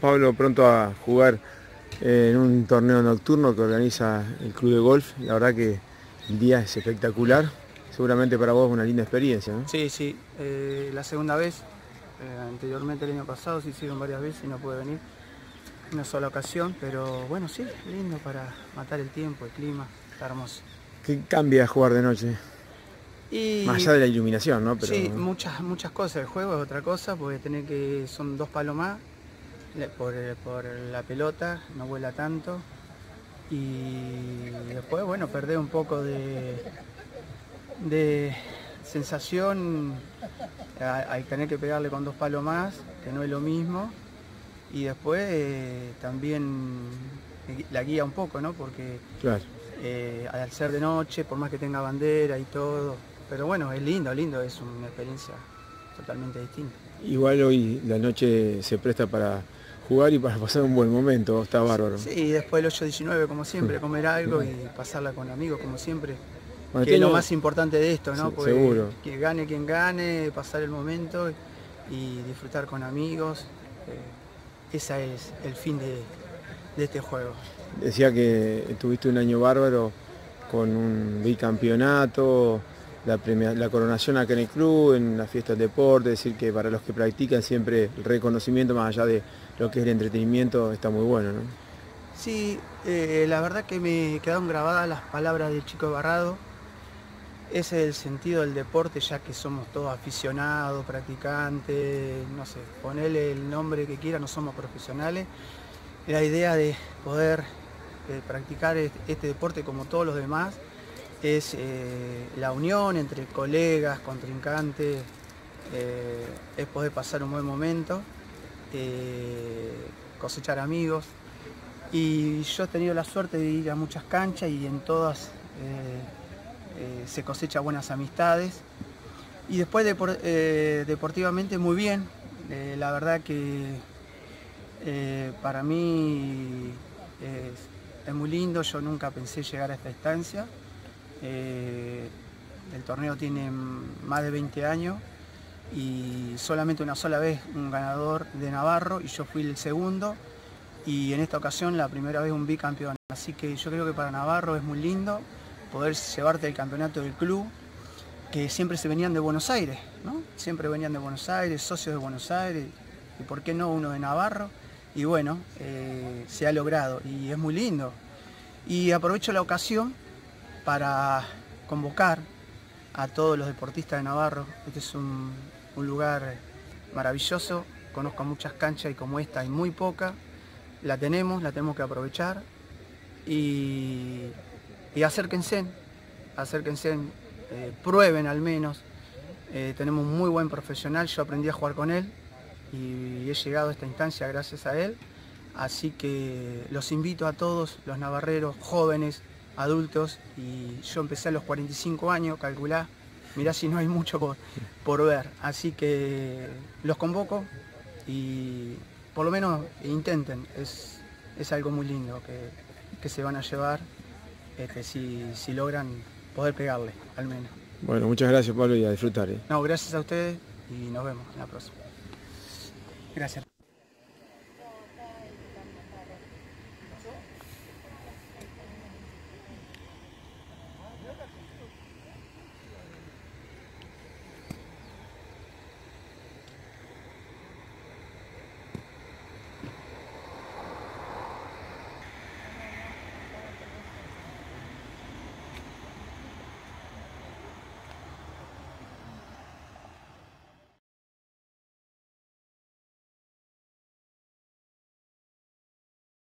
Pablo pronto a jugar eh, en un torneo nocturno que organiza el Club de Golf. La verdad que el día es espectacular. Seguramente para vos es una linda experiencia. ¿no? Sí, sí, eh, la segunda vez. Eh, anteriormente el año pasado se hicieron varias veces y no pude venir. Una sola ocasión, pero bueno, sí, lindo para matar el tiempo, el clima, está hermoso. ¿Qué cambia jugar de noche? Y, Más allá de la iluminación, ¿no? Pero... Sí, muchas, muchas cosas. El juego es otra cosa, porque tener que. son dos palos más por, eh, por la pelota, no vuela tanto. Y después, bueno, perder un poco de, de sensación al tener que pegarle con dos palos más, que no es lo mismo. Y después eh, también la guía un poco, ¿no? Porque Claro. eh, al ser de noche, por más que tenga bandera y todo. Pero bueno, es lindo, lindo, es una experiencia totalmente distinta. Igual hoy la noche se presta para jugar y para pasar un buen momento. Está bárbaro. Sí, y después el 8-19 como siempre, comer algo y pasarla con amigos como siempre. Bueno, que es lo más importante de esto, ¿no? Sí, Porque seguro. Que gane quien gane, pasar el momento y disfrutar con amigos. eh, ese es el fin de, de este juego. Decía que tuviste un año bárbaro con un bicampeonato, la, coronación acá en el club, en la fiesta del deporte, decir que para los que practican siempre el reconocimiento más allá de lo que es el entretenimiento está muy bueno, ¿no? Sí, eh, la verdad que me quedaron grabadas las palabras del chico Barrado. Ese es el sentido del deporte, ya que somos todos aficionados, practicantes, no sé, ponele el nombre que quiera, no somos profesionales. La idea de poder eh, practicar este, este deporte como todos los demás es eh, la unión entre colegas, contrincantes, eh, es poder pasar un buen momento, eh, cosechar amigos. Y yo he tenido la suerte de ir a muchas canchas y en todas se cosecha buenas amistades. Y después depor- deportivamente muy bien. La verdad que para mí es, es muy lindo, yo nunca pensé llegar a esta instancia. Eh, el torneo tiene más de 20 años y solamente una sola vez un ganador de Navarro y yo fui el segundo y en esta ocasión la primera vez un bicampeón. Así que yo creo que para Navarro es muy lindo poder llevarte el campeonato del club, que siempre se venían de Buenos Aires, ¿no? Siempre venían de Buenos Aires, socios de Buenos Aires, y por qué no uno de Navarro. Y bueno, eh, se ha logrado y es muy lindo. Y aprovecho la ocasión para convocar a todos los deportistas de Navarro. Este es un, lugar maravilloso, conozco muchas canchas y como esta hay muy poca. La tenemos, la tenemos que aprovechar y, y acérquense, acérquense, eh, prueben al menos. Eh, tenemos un muy buen profesional, yo aprendí a jugar con él y he llegado a esta instancia gracias a él. Así que los invito a todos, los navarreros, jóvenes, adultos, y yo empecé a los 45 años, calculá, mirá si no hay mucho por, por ver. Así que los convoco y por lo menos intenten, es, es algo muy lindo que, que se van a llevar este, si, si logran poder pegarle, al menos. Bueno, muchas gracias Pablo y a disfrutar. ¿eh? No, gracias a ustedes y nos vemos en la próxima. Gracias.